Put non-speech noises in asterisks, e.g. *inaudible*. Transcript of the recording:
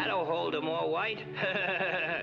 That'll hold 'em all white. *laughs*